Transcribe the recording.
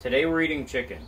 Today we're eating chicken.